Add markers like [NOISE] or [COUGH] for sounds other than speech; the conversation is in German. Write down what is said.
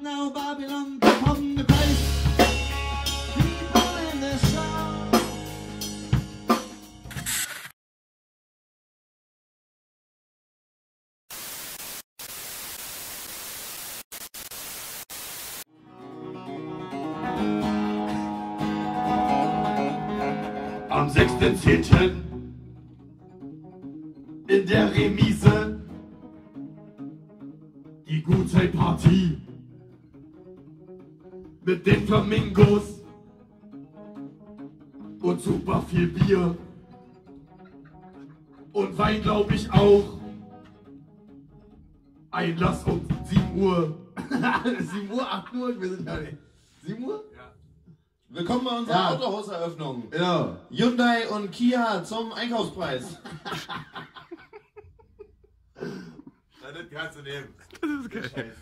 now Babylon upon the place. Am 6.10. in der Remise die Gutzeitpartie mit den Flamingos und super viel Bier und Wein, glaube ich auch. Einlass um 7 Uhr. [LAUGHS] 7 Uhr, 8 Uhr, wir sind ja nicht. 7 Uhr? Willkommen bei unserer Ja. Autohauseröffnung. Ja. Hyundai und Kia zum Einkaufspreis. Das kannst du nehmen. Das ist geil.